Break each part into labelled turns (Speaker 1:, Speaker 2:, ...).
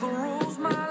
Speaker 1: the rules, my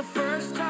Speaker 1: the first time.